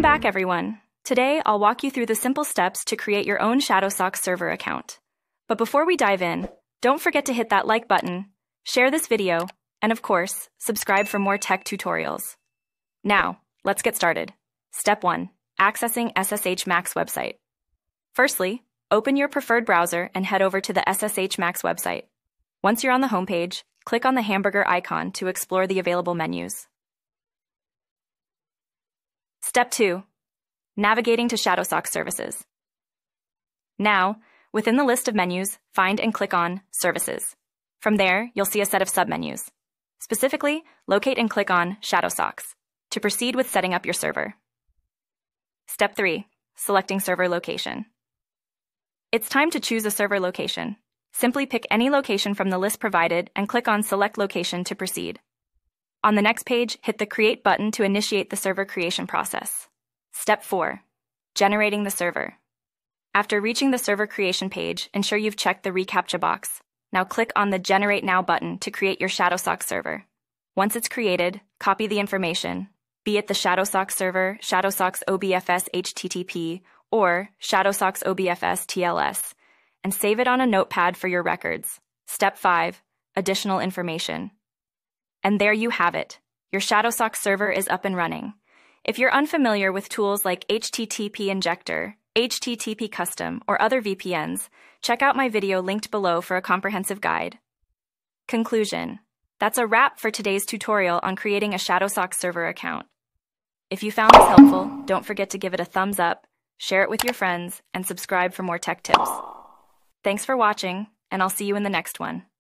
back, everyone. Today, I'll walk you through the simple steps to create your own Shadowsocks server account. But before we dive in, don't forget to hit that like button, share this video, and of course, subscribe for more tech tutorials. Now, let's get started. Step 1. Accessing SSH Max website. Firstly, open your preferred browser and head over to the SSH Max website. Once you're on the homepage, click on the hamburger icon to explore the available menus. Step 2. Navigating to Shadowsocks services. Now, within the list of menus, find and click on Services. From there, you'll see a set of submenus. Specifically, locate and click on Shadowsocks to proceed with setting up your server. Step 3. Selecting server location. It's time to choose a server location. Simply pick any location from the list provided and click on Select Location to proceed. On the next page, hit the Create button to initiate the server creation process. Step 4. Generating the server. After reaching the server creation page, ensure you've checked the reCAPTCHA box. Now click on the Generate Now button to create your Shadowsocks server. Once it's created, copy the information, be it the Shadowsocks server, Shadowsocks OBFS HTTP, or Shadowsocks OBFS TLS, and save it on a notepad for your records. Step 5. Additional information. And there you have it. Your Shadowsocks server is up and running. If you're unfamiliar with tools like HTTP Injector, HTTP Custom, or other VPNs, check out my video linked below for a comprehensive guide. Conclusion. That's a wrap for today's tutorial on creating a Shadowsocks server account. If you found this helpful, don't forget to give it a thumbs up, share it with your friends, and subscribe for more tech tips. Thanks for watching, and I'll see you in the next one.